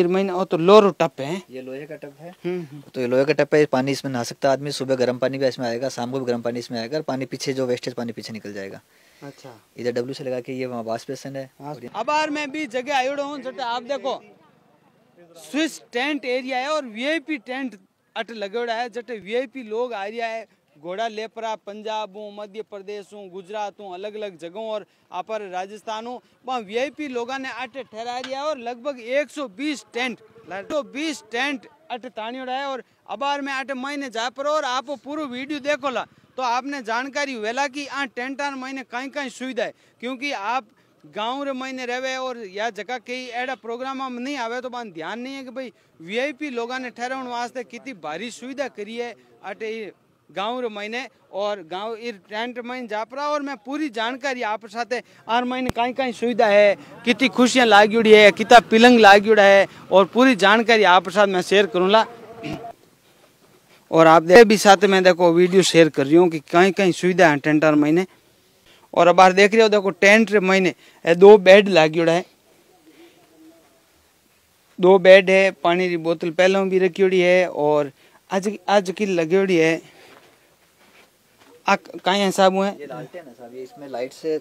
महीने और तो लोरो टप है। ये लोहे का टप है। हम्म, तो ये लोहे का टप है पानी इसमें नहा सकता है आदमी। सुबह गर्म पानी भी इसमें आएगा शाम को भी गर्म पानी इसमें आएगा और पानी पीछे जो वेस्टेज पानी पीछे निकल जाएगा। अच्छा। इधर डब्ल्यू से लगा के ये वहाँ वाश बेसन है। ये- अबार में भी जगह आयोड़ो हूँ आप देखो। स्विस टेंट एरिया है और वीआईपी टेंट अट लगोड़ा है जट वीआईपी लोग आ रहा है। घोड़ा, लेपरा, पंजाब हूँ मध्य प्रदेश हूँ गुजरात हूँ अलग अलग जगहों और आप राजस्थान हूँ वहाँ वीआईपी लोगों ने अट ठहरा दिया है और लगभग 120 टेंट 120 टेंट अट तानियोड़ा है और अबार में अट महीने जा पर और आप पूरा वीडियो देखो ला। तो आपने जानकारी वेला की आ टेंटान महीने कहीं कहीं सुविधा है, क्योंकि आप गाँव रे महीने रहे और या जगह कई एड़ा प्रोग्राम में नहीं आवे तो ध्यान नहीं है कि भाई वीआईपी लोगों ने ठहराने वास्ते कितनी भारी सुविधा करी है अटे गाँव रे और गाँव इर टेंट जा पड़ा और मैं पूरी जानकारी आप साथे आर महीने कहीं कहीं सुविधा है, कितनी खुशियाँ लागीड़ी है, कितना पिलंग लागीड़ा है और पूरी जानकारी आप साथ मैं शेयर करूँगा और आप दे भी साथ में देखो वीडियो शेयर कर रही हूँ कि कहीं कहीं सुविधा है टेंट और महीने। और अब देख रहे हो देखो टेंट रे महीने दो बेड लागोड़ा है। दो बेड है, पानी की बोतल पहले भी रखी है और आज आज की लगोड़ी है। कहीं हुआ हुए ये डालते हैं ना साहब ये इसमें लाइट से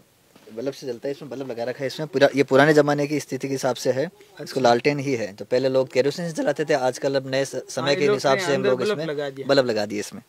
बल्ब से जलता है इसमें बल्ब लगा रखा है इसमें पूरा ये पुराने जमाने की स्थिति के हिसाब से है इसको लालटेन ही है। तो पहले लोग केरोसिन से जलाते थे आजकल अब नए समय हाँ, के हिसाब से हम लोग इसमें बल्ब लगा दिए इसमें।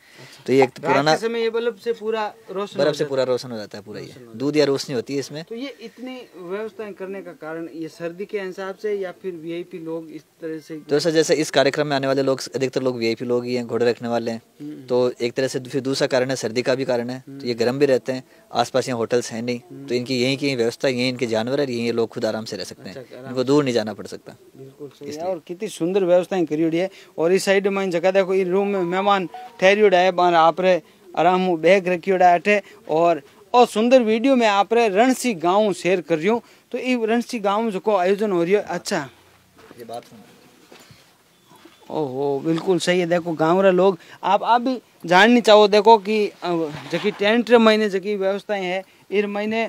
तो ये एक पुराना समय ये बल्ब से पूरा रोशन बल्ब से पूरा रोशन हो जाता है पूरा ये। दूध या रोशनी होती है इसमें। तो ये इतनी व्यवस्थाएँ करने का कारण ये सर्दी के हिसाब से या फिर वीआईपी लोग इस तरह से तो सर जैसे इस कार्यक्रम में आने वाले लोग अधिकतर लोग वीआईपी लोग ही हैं घोड़े रखने वाले हैं। तो एक तरह से फिर दूसरा कारण है सर्दी का भी कारण है। तो ये गर्म भी रहते हैं आसपास यहाँ होटल्स हैं नहीं। तो इनकी यहीं की व्यवस्था यहीं इनके जानवर है यहीं लोग खुद आराम से रह सकते हैं। इनको दूर नहीं जाना पड़ सकता। बिल्कुल और कितनी सुंदर व्यवस्थाएँ करी हुई है। और इस साइड में जगह देखो इस रूम में मेहमान ठहरी है बाहर आप रे आराम बैग रखी है अठे और और सुंदर वीडियो में आप रे रणसी गाँव शेयर कर रही हूँ। तो ये रणसी गाँव जो आयोजन हो रही है अच्छा। ये बात ओहो बिल्कुल सही है। देखो गाँव रे लोग आप आप भी जाननी चाहो देखो कि जकी टेंट महीने जकी व्यवस्थाएँ है इर महीने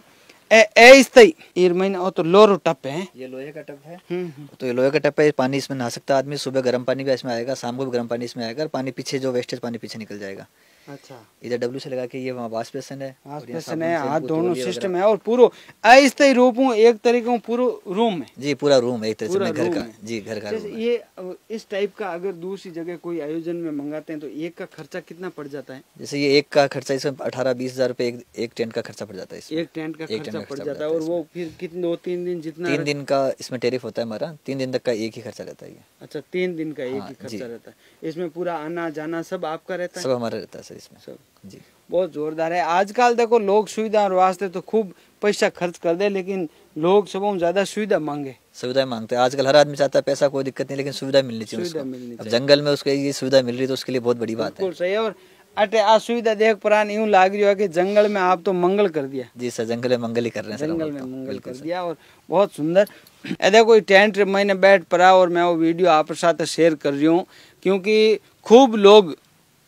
ए ए स्थायी इर महीने तो लोरो टप है। ये लोहे का टप है। हम्म हम्म। तो ये लोहे का टप है पानी इसमें नहा सकता है आदमी सुबह गर्म पानी भी इसमें आएगा शाम को भी गर्म पानी इसमें आएगा और पानी पीछे जो वेस्टेज पानी पीछे निकल जाएगा। अच्छा। इधर डब्ल्यू से लगा के ये वहाँ वाश बेसन है। है हाथ तौलिया सिस्टम है और पूरो अस्थायी रूप हूँ एक तरीके हूँ पूरो रूम में। जी पूरा रूम है एक तरह से घर का जी घर का है। ये इस टाइप का अगर दूसरी जगह कोई आयोजन में मंगाते हैं तो एक का खर्चा कितना पड़ जाता है? जैसे ये एक का खर्चा इसमें अठारह बीस हज़ार रुपये एक, एक टेंट का खर्चा पड़ जाता है एक टेंट का खर्चा पड़ जाता है और वो फिर कितने दो तीन दिन जितना तीन दिन का इसमें टेरिफ होता है हमारा तीन दिन तक का एक ही खर्चा रहता है अच्छा तीन दिन का एक हाँ, ही खर्चा रहता है। इसमें पूरा आना जाना सब आपका रहता है? सब हमारा रहता है सर इसमें। सब। जी। बहुत जोरदार है। आजकल देखो लोग सुविधा और वास्ते तो खूब पैसा खर्च कर दे लेकिन लोग सब ज़्यादा सुविधा मांगे। सुविधाएँ मांगते हैं। आजकल हर आदमी चाहता है पैसा कोई दिक्कत नहीं लेकिन सुविधा मिलनी चाहिए उसको। अब जंगल में उसको ये सुविधा मिल रही है तो उसके लिए बहुत बड़ी बात है। सही है और अटे आ सुविधा देख पुरान यूँ लाग रही है कि जंगल में आप तो मंगल कर दिया। जी सर जंगल में मंगल ही कर रहे हैं जंगल में तो। मंगल कर दिया और बहुत सुंदर। ए कोई टेंट मैंने बैठ पड़ा और मैं वो वीडियो आप साथ शेयर कर रही हूँ क्योंकि खूब लोग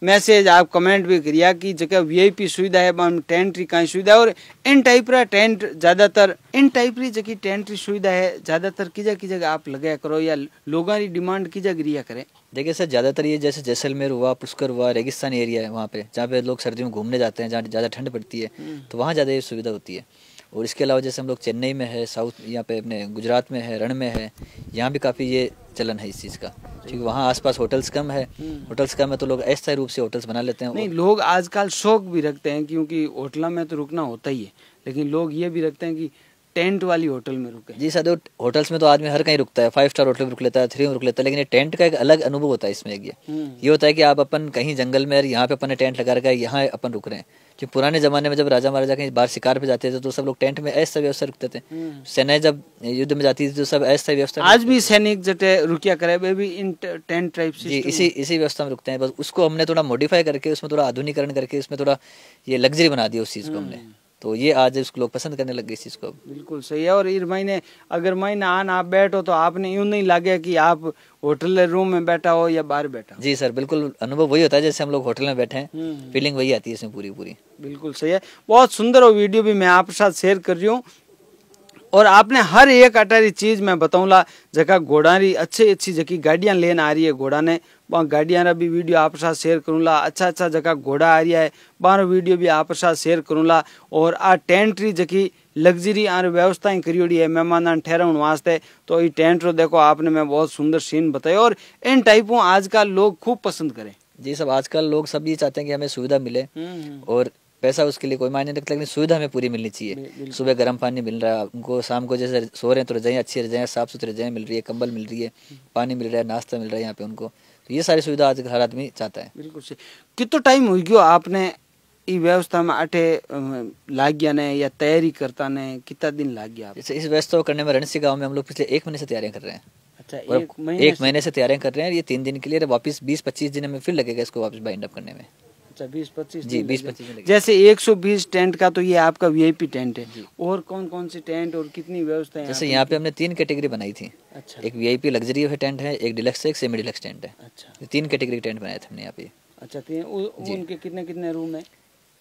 मैसेज आप कमेंट भी करिया कि जगह वीआईपी सुविधा है बाम टेंट री कहीं सुविधा है और इन टाइप रा टेंट ज़्यादातर इन टाइप री जगह टेंट री सुविधा है ज़्यादातर की जगह की जगह आप लगाया करो या लोगों की डिमांड की जगह रिया करे? देखिए सर ज़्यादातर ये जैसे जैसलमेर हुआ पुष्कर हुआ रेगिस्तान एरिया है वहाँ पे जहाँ पे लोग सर्दियों में घूमने जाते हैं जहाँ ज़्यादा ठंड पड़ती है तो वहाँ ज़्यादा ये सुविधा होती है। और इसके अलावा जैसे हम लोग चेन्नई में है साउथ यहाँ पे अपने गुजरात में है रण में है यहाँ भी काफ़ी ये चलन है इस चीज़ का। क्योंकि वहाँ आसपास होटल्स कम है होटल्स कम है तो लोग ऐसा रूप से होटल्स बना लेते हैं नहीं लोग आजकल शौक भी रखते हैं क्योंकि होटलों में तो रुकना होता ही है लेकिन लोग ये भी रखते हैं कि टेंट वाली होटल में रुके। जी सर होटल्स में तो आदमी हर कहीं रुकता है फाइव स्टार होटल में रुक लेता है थ्री में रुक लेता है लेकिन ये टेंट का एक अलग अनुभव होता है इसमें एक ये। हम्म। ये होता है कि आप अपन कहीं जंगल में और यहाँ पे अपन ने टेंट लगा रखा है यहाँ अपन रुक रहे हैं। कि पुराने जमाने में जब राजा महाराजा कहीं बाहर शिकार पे जाते थे तो सब लोग टेंट में ऐसा व्यवस्था रुकते थे। हम्म। सेना जब युद्ध में जाती थी तो सब ऐसा व्यवस्था आज भी सैनिक जटे रुकिया करे वे भी इन टेंट टाइप जी इसी इसी व्यवस्था में रुकते हैं। बस उसको हमने थोड़ा मॉडिफाई करके उसमें थोड़ा आधुनिकरण करके उसमें थोड़ा ये लग्जरी बना दिया उस चीज़ को हमने। तो ये आज इसको लोग पसंद करने लग गए इस चीज़ को बिल्कुल सही है। और महीने अगर महीने आन आप बैठो तो आपने यूँ नहीं लगे कि आप होटल रूम में बैठा हो या बाहर बैठा हो। जी सर बिल्कुल अनुभव वही होता है जैसे हम लोग होटल में बैठे हैं। हम्म। फीलिंग वही आती है इसमें पूरी पूरी। बिल्कुल सही है। बहुत सुंदर वो वीडियो भी मैं आपके साथ शेयर कर रही हूँ। और आपने हर एक अटारी चीज़ मैं बताऊँगा जगह घोड़ा री अच्छी अच्छी जगह गाड़ियाँ लेन आ रही है घोड़ा ने। वहाँ गाड़िया रा भी वीडियो आप साथ शेयर करूँगा अच्छा अच्छा जगह घोड़ा आ रहा है बारो वीडियो भी आप साथ शेयर करूँगा और आ टेंट री जकी लग्जरी आर व्यवस्थाएँ करी है मेहमान ठहराने वास्ते तो ये टेंट रो देखो आपने मैं बहुत सुंदर सीन बताया। और इन टाइपों आजकल लोग खूब पसंद करें। जी सब आजकल लोग सब ये चाहते हैं कि हमें सुविधा मिले। हम्म, हम्म। और पैसा उसके लिए कोई मायने नहीं रखता लेकिन सुविधा हमें पूरी मिलनी चाहिए। सुबह गर्म पानी मिल रहा है उनको शाम को जैसे सो रहे हैं तो रजाएँ अच्छी रजाएँ साफ़ सुथरी रजाएँ मिल रही है कंबल मिल रही है पानी मिल रहा है नाश्ता मिल रहा है यहाँ पे उनको। तो ये सारी सुविधा आज हर आदमी चाहता है। बिल्कुल सही। कितना टाइम हो गयो आपने ई व्यवस्था में अटे लाग गया ने या तैयारी करता ने? कितना दिन लाग गया जैसे इस व्यवस्था को करने में रणसी गाँव में हम लोग पिछले एक महीने से तैयारियाँ कर रहे हैं। अच्छा एक महीने से? तैयारियाँ कर रहे हैं ये तीन दिन के लिए वापस बीस पच्चीस दिन में फिर लगेगा इसको वापस बाइंड अप करने में। अच्छा बीस पच्चीस जी, दिन 20 लगे। 25 दिन लगे। जैसे 120 टेंट का तो ये आपका वीआईपी टेंट है। और कौन कौन से टेंट और कितनी व्यवस्था है जैसे यहाँ पे हमने तीन कैटेगरी बनाई थी। अच्छा। एक वीआईपी लग्जरी टेंट है एक डिलक्स है एक सेमी डिलक्स टेंट है। अच्छा। तीन कैटेगरी टेंट बनाए थे हमने यहाँ पे। अच्छा तो उनके कितने कितने रूम है?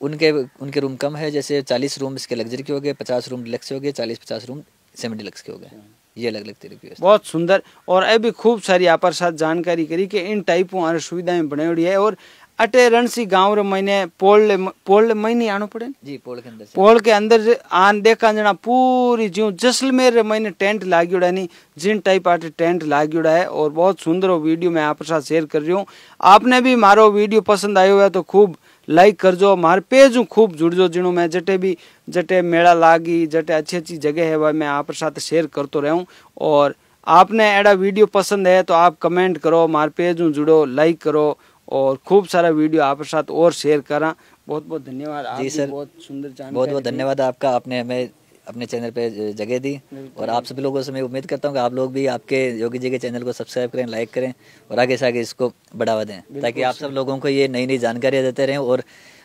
उनके उनके रूम कम है जैसे चालीस रूम इसके लग्जरी के हो गए पचास रूम डिलक्स हो गए चालीस पचास रूम सेमी डिलक्स के हो गए। ये अलग अलग तरीके बहुत सुंदर। और अभी खूब सारी आप साथ जानकारी करी कि इन टाइपों और सुविधाएँ बनाई है और अटे रणसी गाँव रे महीने पोल पोल महीने आनो पड़े। जी पोल के अंदर पोल के अंदर आन देखा जना पूरी ज्यों जैसलमेर रे महीने टेंट लाग्योड़ा नहीं जिन टाइप आटे टेंट लाग्योड़ा है और बहुत सुंदर वो वीडियो मैं आप साथ शेयर कर रही हूँ। आपने भी मारो वीडियो पसंद आयो है तो खूब लाइक कर जो मार पेज हूँ खूब जुड़ जो जिणो मैं जटे भी जटे मेला लागी जटे अच्छी अच्छी जगह है वह मैं आप साथ शेयर करतो रहूँ। और आपने एड़ा वीडियो पसंद है तो आप कमेंट करो मार पेज हूँ जुड़ो लाइक करो और खूब सारा वीडियो आप साथ और शेयर करा। बहुत बहुत धन्यवाद। जी सर बहुत सुंदर बहुत बहुत धन्यवाद आपका। आपने हमें अपने चैनल पे जगह दी। और आप सभी लोगों से मैं उम्मीद करता हूँ कि आप लोग भी आपके योगी जी के चैनल को सब्सक्राइब करें लाइक करें और आगे से आगे इसको बढ़ावा दें। ताकि आप सब लोगों को ये नई नई जानकारियाँ देते रहें और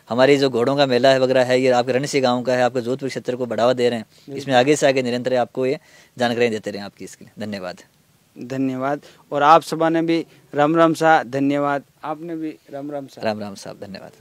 हमारी जो घोड़ों का मेला है वगैरह है ये आपके रणसी गाँव का है आपके जोधपुर क्षेत्र को बढ़ावा दे रहे हैं। इसमें आगे से आगे निरंतर आपको ये जानकारी देते रहें आपकी इसके लिए। धन्यवाद। धन्यवाद। और आप सभा ने भी राम राम साहब, धन्यवाद। आपने भी राम राम साह राम राम साहब, धन्यवाद।